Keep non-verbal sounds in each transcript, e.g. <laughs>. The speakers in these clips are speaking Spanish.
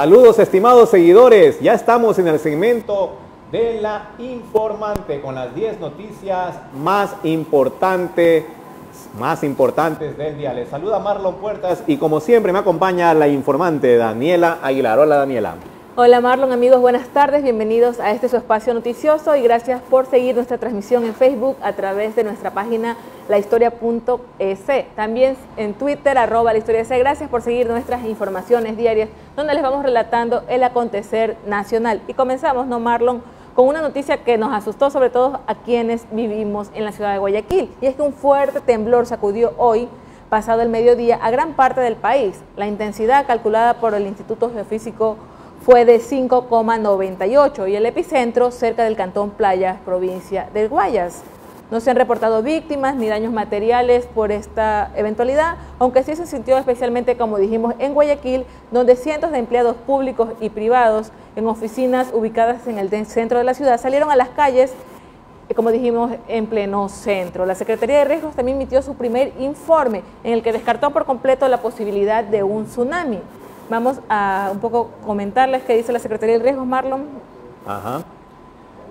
Saludos estimados seguidores, ya estamos en el segmento de la informante con las 10 noticias más importantes, más importantes del día. Les saluda Marlon Puertas y como siempre me acompaña la informante Daniela Aguilar. Hola Daniela. Hola Marlon, amigos, buenas tardes, bienvenidos a este su espacio noticioso y gracias por seguir nuestra transmisión en Facebook a través de nuestra página lahistoria.es. También en Twitter, arroba la Gracias por seguir nuestras informaciones diarias donde les vamos relatando el acontecer nacional. Y comenzamos, ¿no, Marlon? Con una noticia que nos asustó sobre todo a quienes vivimos en la ciudad de Guayaquil. Y es que un fuerte temblor sacudió hoy pasado el mediodía a gran parte del país. La intensidad calculada por el Instituto Geofísico fue de 5,98 y el epicentro cerca del Cantón Playas, provincia del Guayas. No se han reportado víctimas ni daños materiales por esta eventualidad, aunque sí se sintió especialmente, como dijimos, en Guayaquil, donde cientos de empleados públicos y privados en oficinas ubicadas en el centro de la ciudad salieron a las calles, eh, como dijimos, en pleno centro. La Secretaría de Riesgos también emitió su primer informe en el que descartó por completo la posibilidad de un tsunami. Vamos a un poco comentarles qué dice la Secretaría de Riesgos, Marlon. Ajá.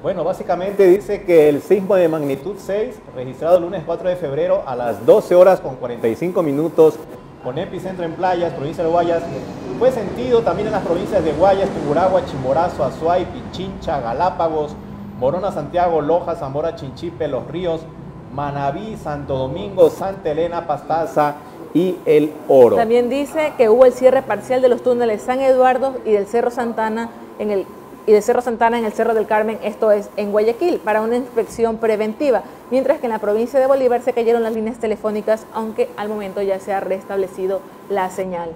Bueno, básicamente dice que el sismo de magnitud 6, registrado el lunes 4 de febrero a las 12 horas con 45 minutos, con epicentro en playas, provincia de Guayas, fue sentido también en las provincias de Guayas, Tunguragua, Chimborazo, Azuay, Pichincha, Galápagos, Morona, Santiago, Loja, Zamora, Chinchipe, Los Ríos, Manabí, Santo Domingo, Santa Elena, Pastaza y El Oro. También dice que hubo el cierre parcial de los túneles San Eduardo y del Cerro Santana en el y de Cerro Santana en el Cerro del Carmen, esto es en Guayaquil, para una inspección preventiva, mientras que en la provincia de Bolívar se cayeron las líneas telefónicas, aunque al momento ya se ha restablecido la señal.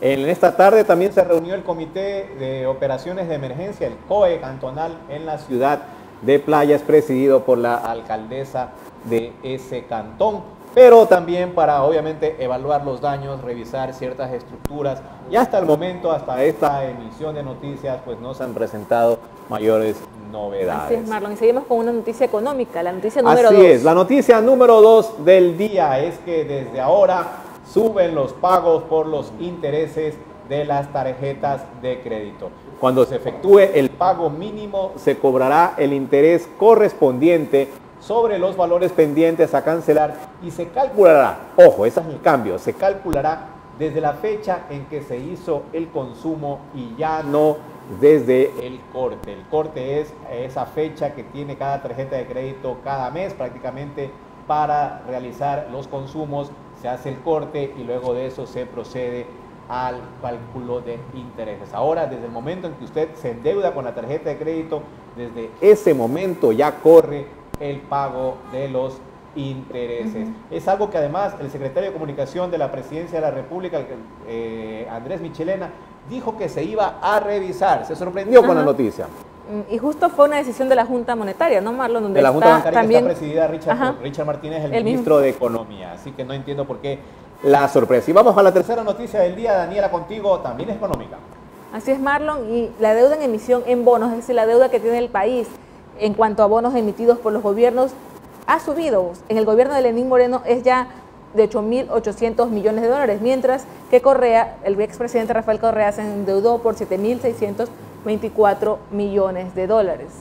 En esta tarde también se reunió el Comité de Operaciones de Emergencia, el COE cantonal, en la ciudad de Playas, presidido por la alcaldesa de ese cantón pero también para obviamente evaluar los daños, revisar ciertas estructuras y hasta el momento, hasta esta emisión de noticias, pues no se han presentado mayores novedades. Así es, Marlon, y seguimos con una noticia económica, la noticia número dos. Así es, la noticia número dos del día es que desde ahora suben los pagos por los intereses de las tarjetas de crédito. Cuando se efectúe el pago mínimo, se cobrará el interés correspondiente sobre los valores pendientes a cancelar y se calculará, ojo, ese es el cambio, se calculará desde la fecha en que se hizo el consumo y ya no desde el corte. El corte es esa fecha que tiene cada tarjeta de crédito cada mes prácticamente para realizar los consumos, se hace el corte y luego de eso se procede al cálculo de intereses. Ahora, desde el momento en que usted se endeuda con la tarjeta de crédito, desde ese momento ya corre el pago de los intereses. Es algo que además el secretario de Comunicación de la Presidencia de la República, eh, Andrés Michelena, dijo que se iba a revisar. Se sorprendió con la noticia. Mm, y justo fue una decisión de la Junta Monetaria, ¿no, Marlon? Donde de la Junta Bancaria también... está presidida Richard, Richard Martínez, el, ministro de Economía. Así que no entiendo por qué la sorpresa. Y vamos a la tercera noticia del día, Daniela, contigo, también económica. Así es, Marlon. Y la deuda en emisión en bonos, es decir, la deuda que tiene el país en cuanto a bonos emitidos por los gobiernos ha subido. En el gobierno de Lenín Moreno es ya de 8.800 millones de dólares, mientras que Correa, el expresidente Rafael Correa, se endeudó por 7.624 millones de dólares.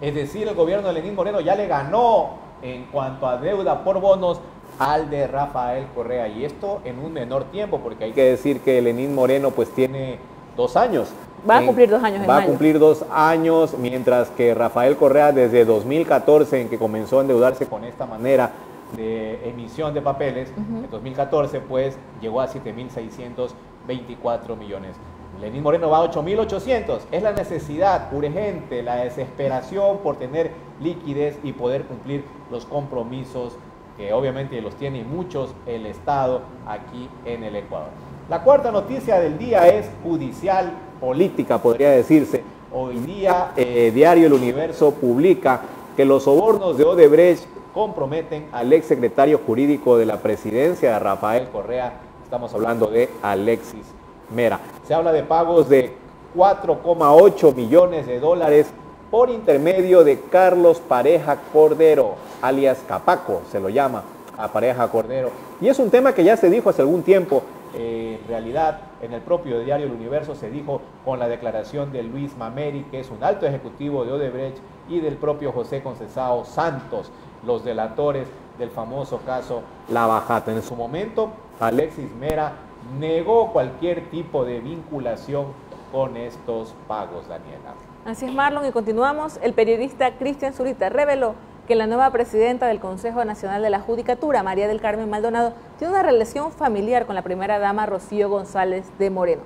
Es decir, el gobierno de Lenín Moreno ya le ganó en cuanto a deuda por bonos al de Rafael Correa. Y esto en un menor tiempo, porque hay que decir que Lenín Moreno pues tiene dos años Va a cumplir dos años. va a cumplir dos años, mientras que Rafael Correa desde 2014, en que comenzó a endeudarse con esta manera de emisión de papeles, en 2014 pues llegó a 7.624 millones. Lenín Moreno va a 8.800. Es la necesidad urgente, la desesperación por tener liquidez y poder cumplir los compromisos que obviamente los tiene muchos el Estado aquí en el Ecuador. La cuarta noticia del día es judicial política, podría decirse. Hoy día, eh, Diario El Universo publica que los sobornos de Odebrecht comprometen al ex secretario jurídico de la presidencia, de Rafael Correa. Estamos hablando de Alexis Mera. Se habla de pagos de 4,8 millones de dólares por intermedio de Carlos Pareja Cordero, alias Capaco, se lo llama a Pareja Cordero. Y es un tema que ya se dijo hace algún tiempo. Eh, en realidad, En el propio diario El Universo se dijo con la declaración de Luis Mameri, que es un alto ejecutivo de Odebrecht, y del propio José Concesao Santos, los delatores del famoso caso La Bajata. En su momento, Alexis Mera negó cualquier tipo de vinculación con estos pagos, Daniela. Así es, Marlon, y continuamos. El periodista Cristian Zurita reveló que la nueva presidenta del Consejo Nacional de la Judicatura, María del Carmen Maldonado, tiene una relación familiar con la primera dama Rocío González de Moreno.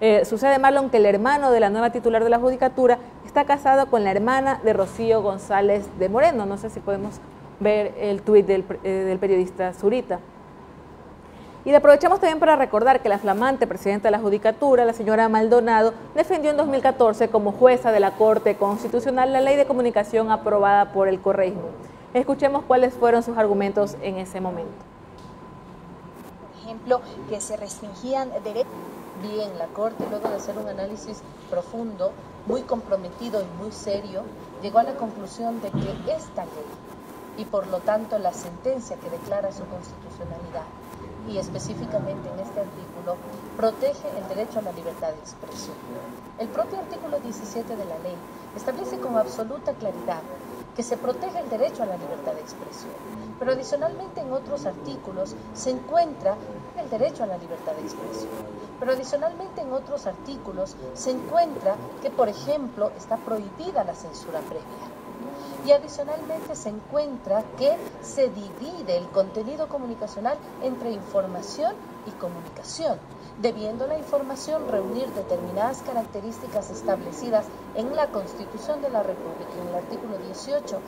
Eh, sucede, Marlon, que el hermano de la nueva titular de la Judicatura está casado con la hermana de Rocío González de Moreno. No sé si podemos ver el tuit del, eh, del periodista Zurita. Y aprovechamos también para recordar que la flamante presidenta de la Judicatura, la señora Maldonado, defendió en 2014 como jueza de la Corte Constitucional la ley de comunicación aprobada por el correísmo. Escuchemos cuáles fueron sus argumentos en ese momento. Por ejemplo, que se restringían derechos. Bien, la Corte, luego de hacer un análisis profundo, muy comprometido y muy serio, llegó a la conclusión de que esta ley y por lo tanto la sentencia que declara su constitucionalidad y específicamente en este artículo, protege el derecho a la libertad de expresión. El propio artículo 17 de la ley establece con absoluta claridad que se protege el derecho a la libertad de expresión, pero adicionalmente en otros artículos se encuentra el derecho a la libertad de expresión, pero adicionalmente en otros artículos se encuentra que, por ejemplo, está prohibida la censura previa y adicionalmente se encuentra que se divide el contenido comunicacional entre información y comunicación, debiendo la información reunir determinadas características establecidas en la Constitución de la República, en el artículo 18.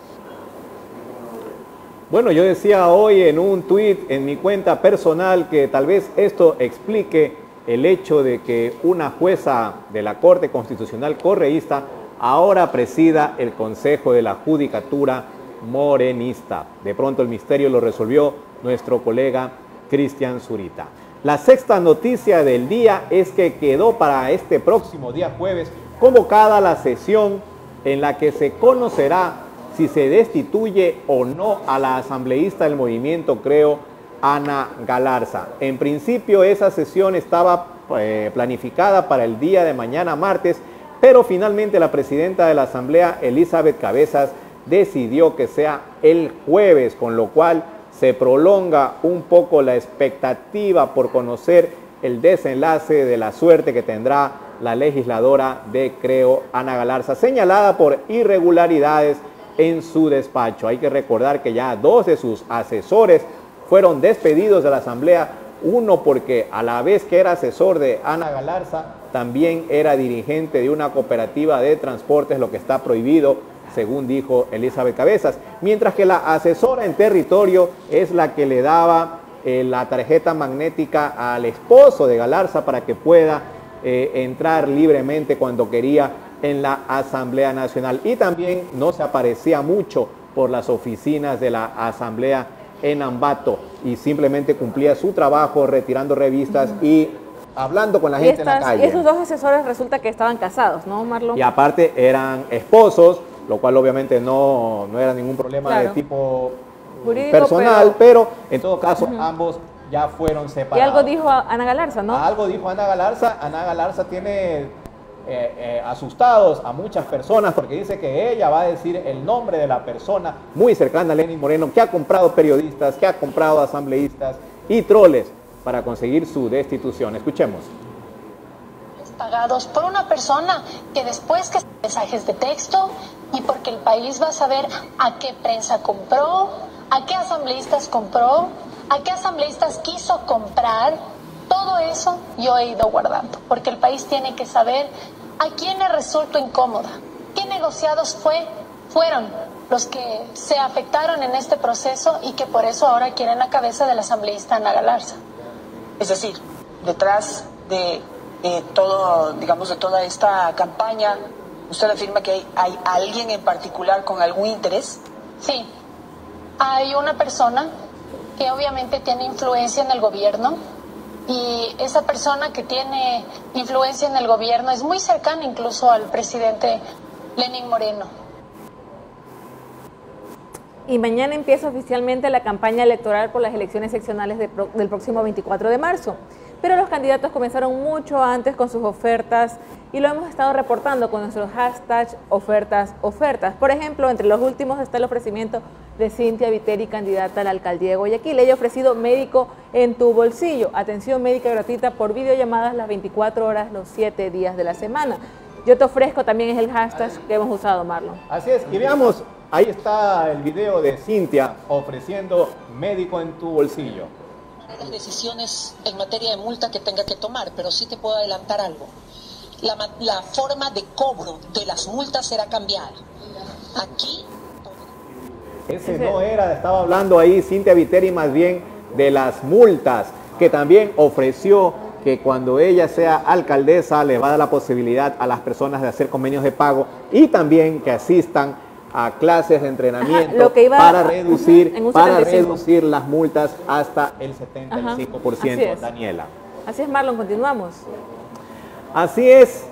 Bueno, yo decía hoy en un tuit en mi cuenta personal que tal vez esto explique el hecho de que una jueza de la Corte Constitucional correísta ahora presida el Consejo de la Judicatura Morenista. De pronto el misterio lo resolvió nuestro colega Cristian Zurita. La sexta noticia del día es que quedó para este próximo día jueves convocada la sesión en la que se conocerá si se destituye o no a la asambleísta del movimiento Creo, Ana Galarza. En principio esa sesión estaba eh, planificada para el día de mañana martes, pero finalmente la presidenta de la Asamblea, Elizabeth Cabezas, decidió que sea el jueves, con lo cual se prolonga un poco la expectativa por conocer el desenlace de la suerte que tendrá la legisladora de Creo, Ana Galarza, señalada por irregularidades en su despacho. Hay que recordar que ya dos de sus asesores fueron despedidos de la Asamblea, uno porque a la vez que era asesor de Ana Galarza, también era dirigente de una cooperativa de transportes, lo que está prohibido, según dijo Elizabeth Cabezas, mientras que la asesora en territorio es la que le daba eh, la tarjeta magnética al esposo de Galarza para que pueda eh, entrar libremente cuando quería en la Asamblea Nacional. Y también no se aparecía mucho por las oficinas de la Asamblea en Ambato y simplemente cumplía su trabajo retirando revistas y hablando con la gente en la calle. Y esos dos asesores resulta que estaban casados, ¿no, Marlon? Y aparte eran esposos, lo cual obviamente no, no era ningún problema de tipo personal, pero, en todo caso ambos ya fueron separados. Y algo dijo Ana Galarza, ¿no? Algo dijo Ana Galarza. Ana Galarza tiene eh, eh, asustados a muchas personas porque dice que ella va a decir el nombre de la persona muy cercana a Lenin Moreno que ha comprado periodistas, que ha comprado asambleístas y troles para conseguir su destitución. Escuchemos. Pagados por una persona que después que mensajes de texto y porque el país va a saber a qué prensa compró, a qué asambleístas compró, a qué asambleístas quiso comprar, todo eso yo he ido guardando, porque el país tiene que saber a quién le resultó incómoda, qué negociados fue, fueron los que se afectaron en este proceso y que por eso ahora quieren la cabeza del asambleísta Ana Galarza. Es decir, detrás de, todo, digamos, de toda esta campaña, ¿usted afirma que hay, hay alguien en particular con algún interés? Sí, hay una persona que obviamente tiene influencia en el gobierno, y esa persona que tiene influencia en el gobierno es muy cercana incluso al presidente Lenin Moreno. Y mañana empieza oficialmente la campaña electoral por las elecciones seccionales del próximo 24 de marzo. Pero los candidatos comenzaron mucho antes con sus ofertas y lo hemos estado reportando con nuestros hashtags ofertas, ofertas. Por ejemplo, entre los últimos está el ofrecimiento de Cintia Viteri, candidata a la alcaldía de Guayaquil. Ella ha ofrecido médico en tu bolsillo, atención médica gratuita por videollamadas las 24 horas, los 7 días de la semana. Yo te ofrezco también es el hashtag que hemos usado, Marlon. Así es, y veamos, ahí está el video de Cintia ofreciendo médico en tu bolsillo. Las decisiones en materia de multa que tenga que tomar, pero sí te puedo adelantar algo. La, la forma de cobro de las multas será cambiada. Aquí ese no era, estaba hablando ahí Cintia Viteri más bien de las multas, que también ofreció que cuando ella sea alcaldesa le va a dar la posibilidad a las personas de hacer convenios de pago y también que asistan a clases de entrenamiento para reducir para reducir las multas hasta el 75%, Daniela. Así es, Marlon, continuamos. Así es.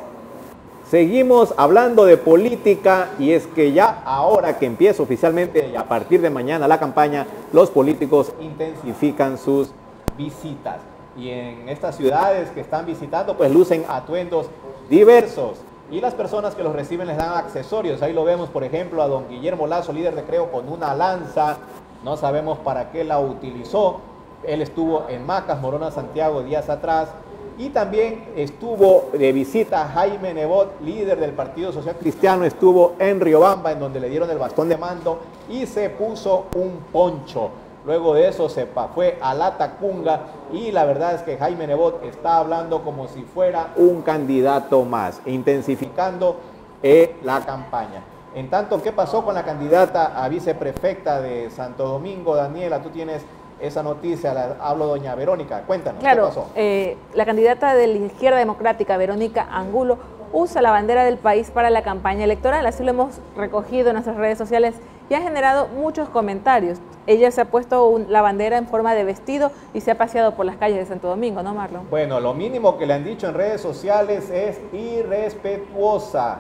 Seguimos hablando de política y es que ya ahora que empieza oficialmente y a partir de mañana la campaña, los políticos intensifican sus visitas. Y en estas ciudades que están visitando, pues lucen atuendos diversos. Y las personas que los reciben les dan accesorios. Ahí lo vemos, por ejemplo, a don Guillermo Lazo, líder de Creo, con una lanza. No sabemos para qué la utilizó. Él estuvo en Macas, Morona, Santiago, días atrás. Y también estuvo de visita Jaime Nebot, líder del Partido Social Cristiano, estuvo en Riobamba, en donde le dieron el bastón de mando y se puso un poncho. Luego de eso se fue a la Tacunga y la verdad es que Jaime Nebot está hablando como si fuera un candidato más, intensificando eh, la campaña. En tanto, ¿qué pasó con la candidata a viceprefecta de Santo Domingo? Daniela, tú tienes esa noticia, la, hablo doña Verónica, cuéntanos, claro, ¿qué pasó? Eh, la candidata de la izquierda democrática, Verónica Angulo, usa la bandera del país para la campaña electoral, así lo hemos recogido en nuestras redes sociales y ha generado muchos comentarios. Ella se ha puesto la bandera en forma de vestido y se ha paseado por las calles de Santo Domingo, ¿no, Marlon? Bueno, lo mínimo que le han dicho en redes sociales es irrespetuosa,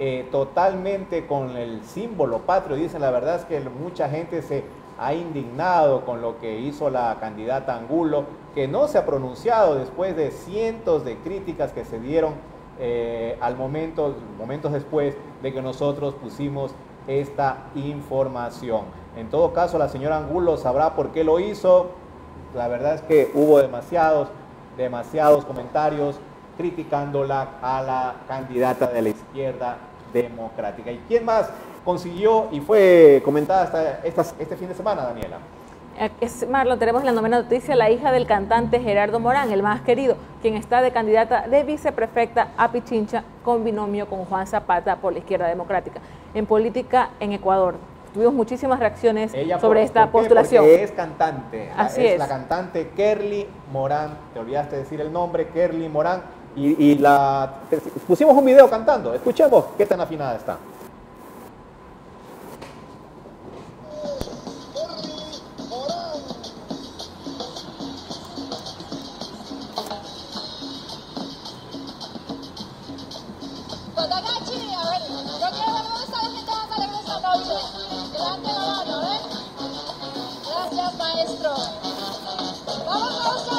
eh, totalmente con el símbolo patrio. Dicen, la verdad es que mucha gente se ha indignado con lo que hizo la candidata Angulo, que no se ha pronunciado después de cientos de críticas que se dieron eh, al momento, momentos después de que nosotros pusimos esta información. En todo caso, la señora Angulo sabrá por qué lo hizo. La verdad es que hubo demasiados, demasiados comentarios criticándola a la candidata de la izquierda democrática. ¿Y quién más consiguió y fue comentada este fin de semana, Daniela? Es, Marlon, tenemos la novena noticia, la hija del cantante Gerardo Morán, el más querido, quien está de candidata de viceprefecta a Pichincha con binomio con Juan Zapata por la izquierda democrática. En política en Ecuador. Tuvimos muchísimas reacciones sobre esta postulación. Porque es cantante. Así es, la cantante Kerly Morán. Te olvidaste decir el nombre, Kerly Morán. Y, y la pusimos un video cantando. Escuchemos qué tan afinada está. maestro. Vámonos.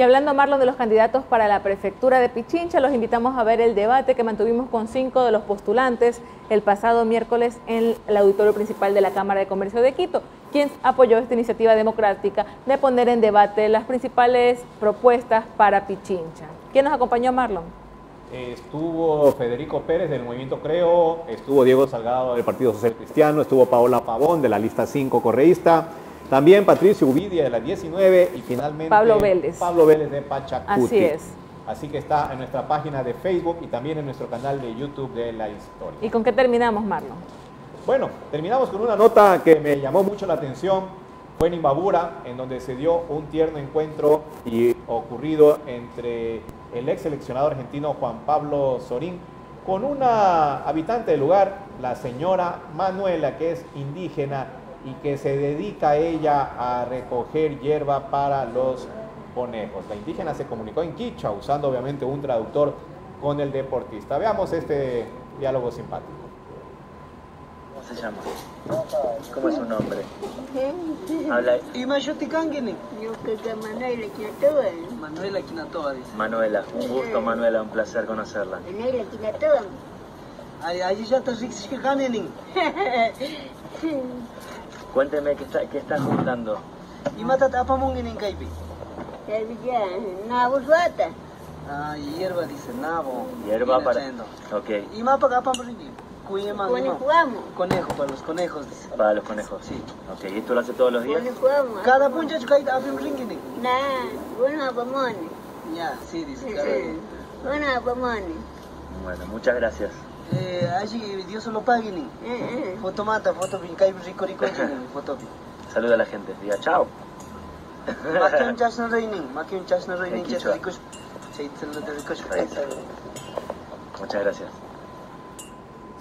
Y hablando, Marlon, de los candidatos para la prefectura de Pichincha, los invitamos a ver el debate que mantuvimos con cinco de los postulantes el pasado miércoles en el auditorio principal de la Cámara de Comercio de Quito, quien apoyó esta iniciativa democrática de poner en debate las principales propuestas para Pichincha. ¿Quién nos acompañó, Marlon? Estuvo Federico Pérez del Movimiento Creo, estuvo Diego Salgado del Partido Social Cristiano, estuvo Paola Pavón de la lista 5 correísta, también Patricio Uvidia de la 19 y finalmente Pablo Vélez. Pablo Vélez de Pachacuti. Así es. Así que está en nuestra página de Facebook y también en nuestro canal de YouTube de La Historia. ¿Y con qué terminamos, Marlon? Bueno, terminamos con una nota que me llamó mucho la atención. fue en Imbabura, en donde se dio un tierno encuentro y ocurrido entre el ex seleccionado argentino Juan Pablo Sorín con una habitante del lugar, la señora Manuela, que es indígena y que se dedica ella a recoger hierba para los conejos. La indígena se comunicó en quicha, usando obviamente un traductor con el deportista. Veamos este diálogo simpático. ¿Cómo se llama? ¿Cómo es su nombre? Habla Y Mayuticangini. Yo que Manuela Quinatoa, Manuela Quinatoa dice. Manuela. Un gusto, Manuela. Un placer conocerla. Manuela Quinatoa. Ay, allí ya Rixikanenin. <laughs> Cuénteme qué está, qué está juntando. Y mata tapamunginin kaipi. Ya, Nabus Bata. Ah, hierba dice, nabo. Hierba para... Ok. Y mapa capamunginin. Cuyema. Cuando jugamos, Conejo, para los conejos dice. Para los conejos. Sí. Ok. ¿Y esto lo hace todos los días? cuando jugamos. Cada puncha chukai apim ringinin. Nah, bueno, apamone. Ya, sí, dice. cada día. Bueno, apamone. Bueno, muchas gracias. Eh, allí Dios lo pagini. Eh, Foto mata, foto rico rico foto. Saluda a la gente. Diga chao. Chasna reinin, chasna reinin, chasna. Muchas gracias.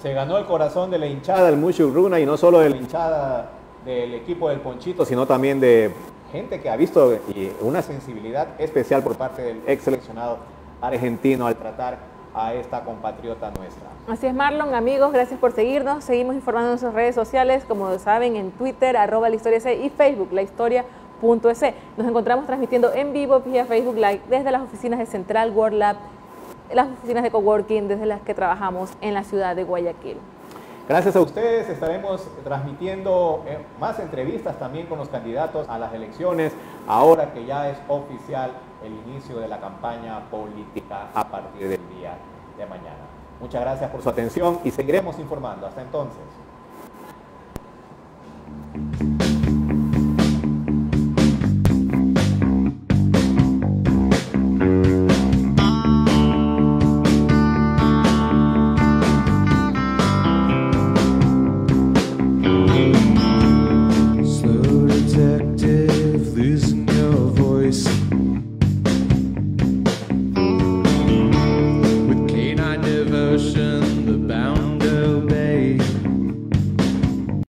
Se ganó el corazón de la hinchada del Mushu Runa y no solo de la hinchada del equipo del Ponchito, sino también de gente que ha visto y una sensibilidad especial por parte del ex seleccionado argentino al tratar a esta compatriota nuestra. Así es, Marlon, amigos, gracias por seguirnos. Seguimos informando en nuestras redes sociales, como saben, en Twitter, arroba la historia C y Facebook, la historia.es. Nos encontramos transmitiendo en vivo vía Facebook Live desde las oficinas de Central World Lab, las oficinas de coworking desde las que trabajamos en la ciudad de Guayaquil. Gracias a ustedes estaremos transmitiendo eh, más entrevistas también con los candidatos a las elecciones, ahora que ya es oficial el inicio de la campaña política a partir del día de mañana. Muchas gracias por su atención y seguiremos informando. Hasta entonces.